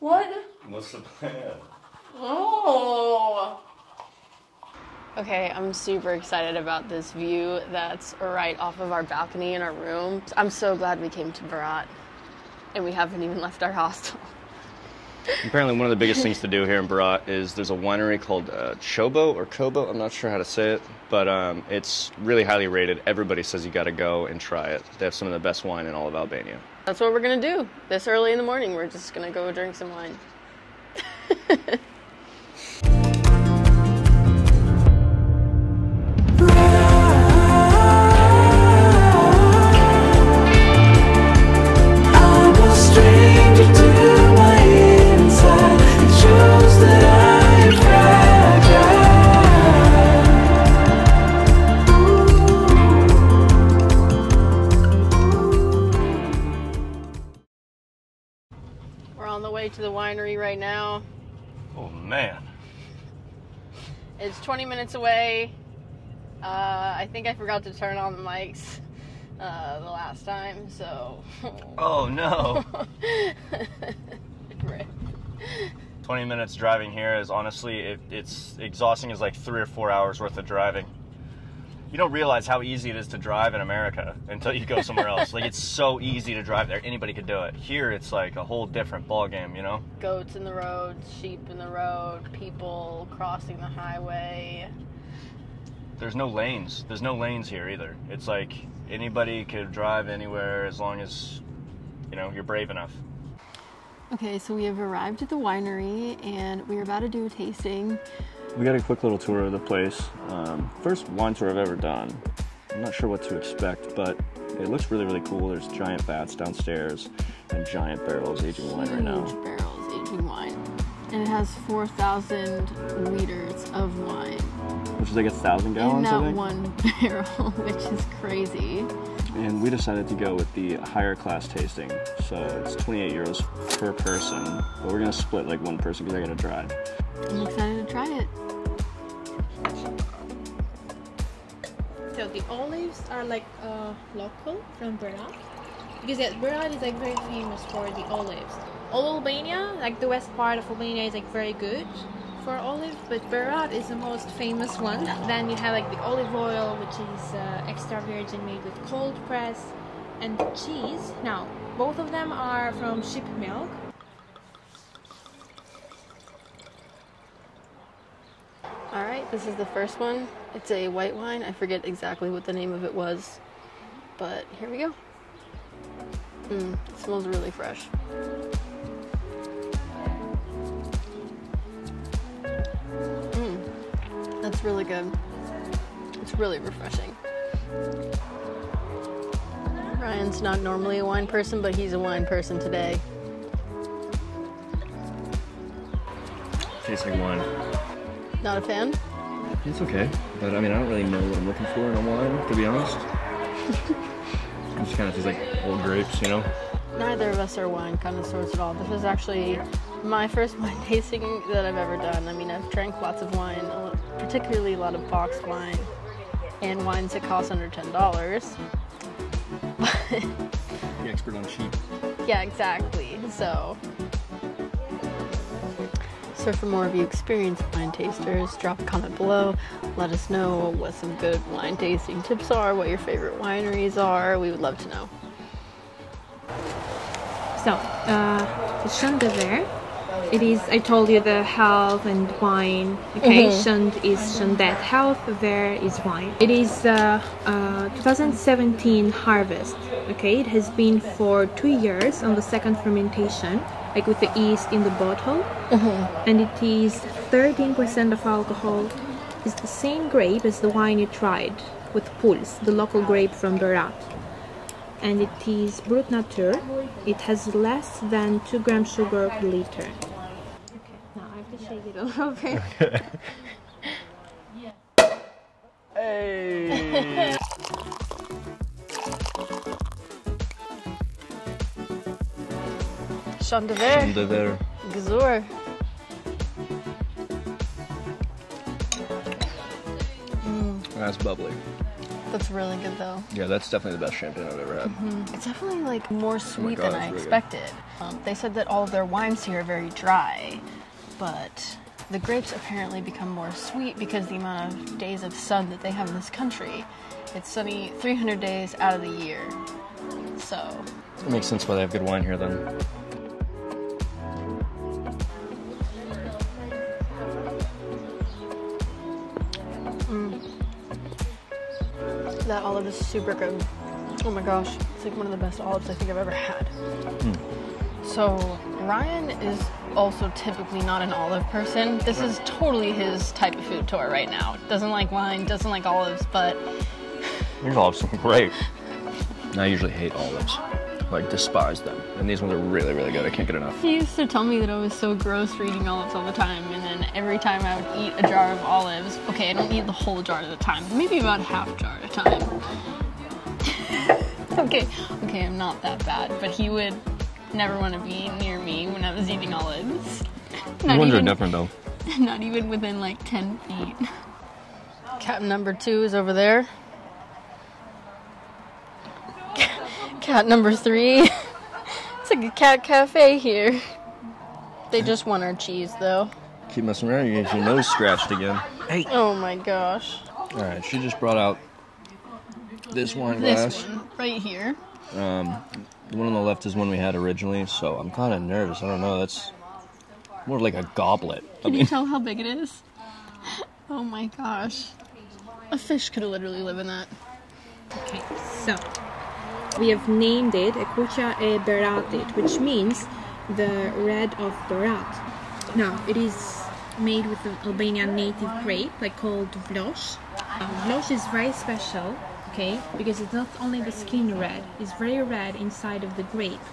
What? What's the plan? Oh. Okay, I'm super excited about this view that's right off of our balcony in our room. I'm so glad we came to Berat. And we haven't even left our hostel. Apparently, one of the biggest things to do here in Berat is there's a winery called uh, Chobo or Kobo. I'm not sure how to say it, but um, it's really highly rated. Everybody says you got to go and try it. They have some of the best wine in all of Albania. That's what we're gonna do. This early in the morning, we're just gonna go drink some wine. right now. Oh man. It's 20 minutes away. Uh, I think I forgot to turn on the mics uh, the last time, so. Oh no. Rip. 20 minutes driving here is honestly, it, it's exhausting as like three or four hours worth of driving. You don't realize how easy it is to drive in America until you go somewhere else. Like it's so easy to drive there. Anybody could do it. Here, it's like a whole different ball game. You know. Goats in the road, sheep in the road, people crossing the highway. There's no lanes. There's no lanes here either. It's like anybody could drive anywhere as long as you know you're brave enough. Okay, so we have arrived at the winery and we're about to do a tasting. We got a quick little tour of the place. Um, first wine tour I've ever done. I'm not sure what to expect, but it looks really, really cool. There's giant vats downstairs and giant barrels aging wine right now. Huge barrels aging wine. And it has 4,000 liters of wine Which is like a thousand in gallons, I that one barrel, which is crazy. And we decided to go with the higher class tasting. So it's 28 euros per person, but we're gonna split like one person because I gotta drive. I'm excited try it. So the olives are like uh, local from Berat because yes, Berat is like very famous for the olives. All Albania, like the west part of Albania, is like very good for olive, but Berat is the most famous one. Then you have like the olive oil, which is uh, extra virgin made with cold press, and the cheese. Now both of them are from sheep milk. All right, this is the first one. It's a white wine. I forget exactly what the name of it was, but here we go. Mm, it smells really fresh. Mm, that's really good. It's really refreshing. Ryan's not normally a wine person, but he's a wine person today. Tastes like wine. Not a fan? It's okay, but I mean, I don't really know what I'm looking for in a wine, to be honest. it just kind of tastes like old grapes, you know? Neither of us are wine connoisseurs at all. This is actually my first wine tasting that I've ever done. I mean, I've drank lots of wine, particularly a lot of boxed wine, and wines that cost under ten dollars. The expert on cheap. yeah, exactly. So, for more of you experienced wine tasters, drop a comment below. Let us know what some good wine tasting tips are, what your favorite wineries are. We would love to know. So, uh, the Chandever, it is, I told you, the health and wine. Okay, Chand is Chandet health, Ver is wine. It is uh, uh, 2017 harvest. Okay, it has been for two years on the second fermentation, like with the yeast in the bottle. Uh-huh. And it is 13% of alcohol. It's the same grape as the wine you tried with Puls, the local grape from Berat and it is Brut Nature. It has less than 2 grams sugar per liter. Okay, now I have to shake it a little bit. Hey! Chandever, Dever. Gëzuar. That's bubbly. That's really good though. Yeah, that's definitely the best champagne I've ever had. It's definitely like more sweet God, than I really expected. Um, they said that all of their wines here are very dry, but the grapes apparently become more sweet because the amount of days of sun that they have in this country. It's sunny 300 days out of the year. So, It makes sense why they have good wine here then. That olive is super good. Oh my gosh, it's like one of the best olives I think I've ever had. Hmm. So, Ryan is also typically not an olive person. This is totally his type of food tour right now. Doesn't like wine, doesn't like olives, but These olives are great. I usually hate olives. Like despise them. And these ones are really, really good. I can't get enough. he used to tell me that I was so gross for eating olives all the time, and then every time I would eat a jar of olives, okay, I don't eat the whole jar at a time, maybe about half jar at a time. okay, okay, I'm not that bad, but he would never want to be near me when I was eating olives. Not ones are even- different though. Not even within like 10 feet. Cat number two is over there. Cat number three. it's like a cat cafe here. They just want our cheese though. Keep messing around, you get your nose scratched again. Hey. Oh my gosh. Alright, she just brought out this wine glass. This glass. one, right here. Um, the one on the left is one we had originally, so I'm kind of nervous. I don't know. That's more like a goblet. I Can you tell how big it is? Oh my gosh. A fish could literally live in that. Okay, so we have named it Ekucha e Beratit, which means the red of Berat. Now, it is made with an Albanian native grape, like called Vlosh. Um, Vlosh is very special, okay, because it's not only the skin red, it's very red inside of the grape.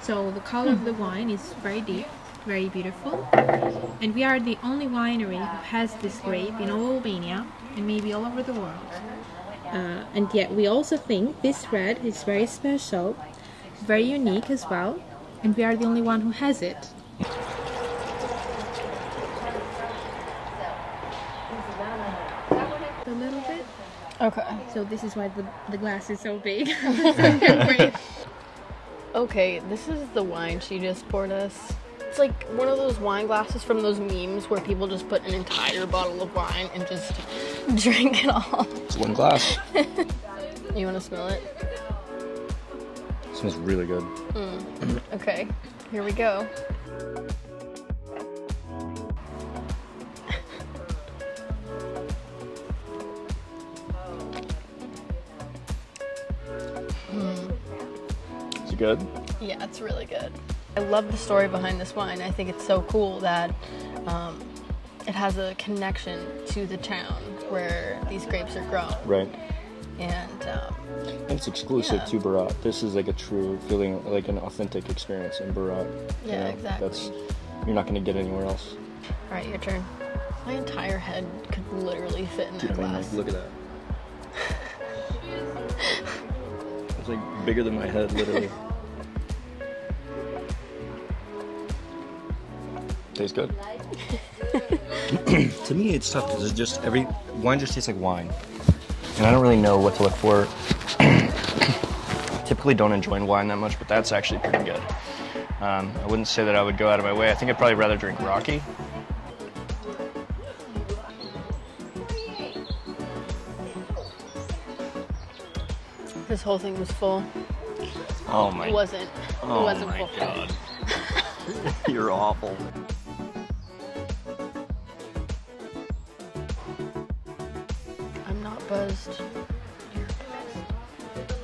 So the color of the wine is very deep, very beautiful. And we are the only winery who has this grape in all Albania and maybe all over the world. Uh, and yet we also think this red is very special, very unique as well, and we are the only one who has it. A little bit. Okay. So this is why the, the glass is so big. Okay, this is the wine she just poured us. It's like one of those wine glasses from those memes where people just put an entire bottle of wine and just drink it all. it's one glass. You want to smell it? smells really good. Okay, here we go. Is it good? Yeah, it's really good. I love the story behind this wine. I think it's so cool that um, it has a connection to the town where these grapes are grown. Right. And um, And it's exclusive Yeah. to Berat. This is like a true feeling, like an authentic experience in Berat. you Yeah, know? exactly. That's you're not going to get anywhere else. all right, your turn. My entire head could literally fit in that I mean, glass. like, look at that. It's like bigger than my head, literally. Tastes good. To me, it's tough because it's just every wine just tastes like wine, and I don't really know what to look for. Typically, don't enjoy wine that much, but that's actually pretty good. Um, I wouldn't say that I would go out of my way. I think I'd probably rather drink Raki. This whole thing was full. Oh my! It wasn't. oh it wasn't my full. god! You're awful. Buzzed.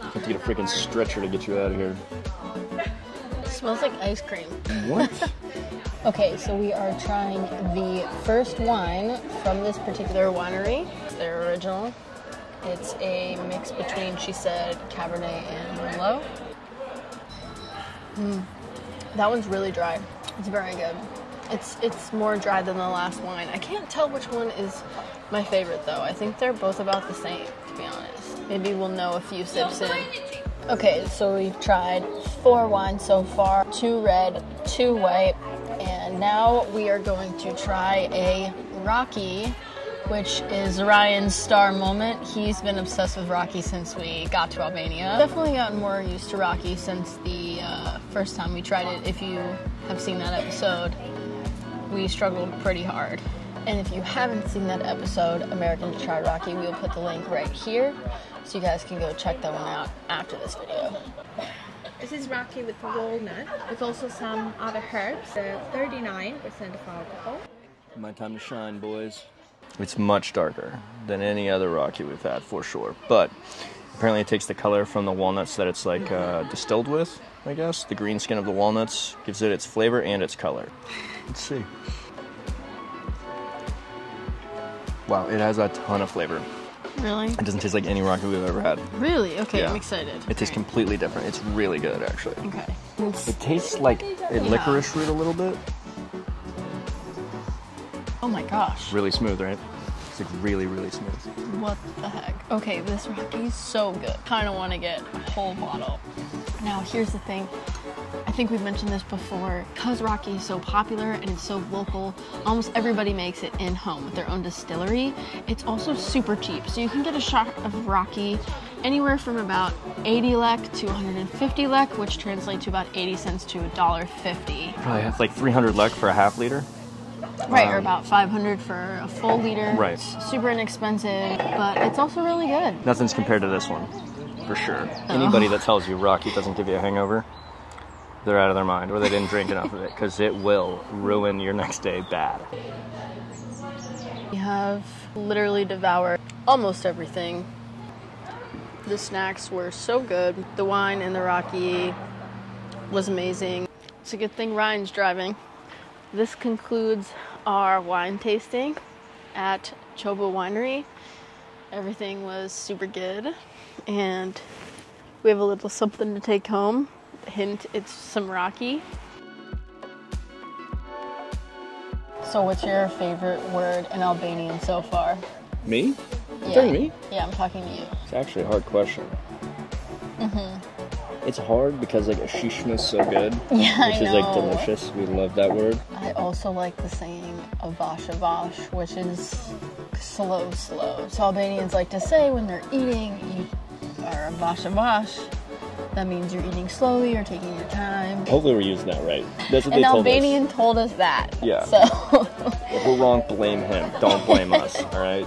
have to get a freaking stretcher to get you out of here. It smells like ice cream. What? Okay, so we are trying the first wine from this particular winery. It's their original. It's a mix between, she said, Cabernet and Merlot. Mm. That one's really dry. It's very good. It's it's more dry than the last wine. I can't tell which one is my favorite though. I think they're both about the same, to be honest. Maybe we'll know a few sips in. Okay, so we've tried four wines so far two red, two white, and now we are going to try a Raki which is Ryan's star moment. He's been obsessed with Raki since we got to Albania. Definitely gotten more used to Raki since the uh, first time we tried it. If you have seen that episode, we struggled pretty hard. And if you haven't seen that episode, Americans Try Raki, we'll put the link right here so you guys can go check that one out after this video. This is Raki with walnut, with also some other herbs. Uh, 39% of alcohol. My time to shine, boys. It's much darker than any other Raki we've had, for sure. But apparently, it takes the color from the walnuts that it's like uh, distilled with. I guess the green skin of the walnuts gives it its flavor and its color. Let's see. Wow, it has a ton of flavor. Really? It doesn't taste like any Raki we've ever had. Really? Okay, Yeah. I'm excited. It tastes completely different. It's really good, actually. Okay. It's- It tastes like a licorice root a little bit. oh my gosh. Really smooth, right? It's like really, really smooth. What the heck? Okay, this Raki's so good. Kind of want to get a whole bottle. Now, here's the thing. I think we've mentioned this before. Because Raki is so popular and it's so local, almost everybody makes it in home with their own distillery. It's also super cheap. So you can get a shot of Raki anywhere from about 80 lek to 150 lek, which translates to about 80 cents to $1.50. Probably have like 300 lek for a half liter. Right, or Um, about 500 for a full liter. Right. It's super inexpensive, but it's also really good. Nothing's compared to this one, for sure. Oh. Anybody that tells you Raki doesn't give you a hangover, they're out of their mind, or they didn't drink enough of it, because it will ruin your next day bad. We have literally devoured almost everything. The snacks were so good. The wine and the Raki was amazing. It's a good thing Ryan's driving. This concludes our wine tasting at Çobo Winery. Everything was super good, and we have a little something to take home. Hint, it's some Raki. So, what's your favorite word in Albanian so far? Me? Yeah. talking to me? Yeah, I'm talking to you. It's actually a hard question. Mm-hmm. It's hard because like a shishma is so good, Yeah, which is like delicious. We love that word. I also like the saying avash avash, which is slow, slow. So Albanians like to say when they're eating, you are avash avash. That means you're eating slowly or taking your time. Hopefully, we're using that right. That's what An they told Albanian told us that. Yeah. So. If we're wrong, blame him. Don't blame us. All right.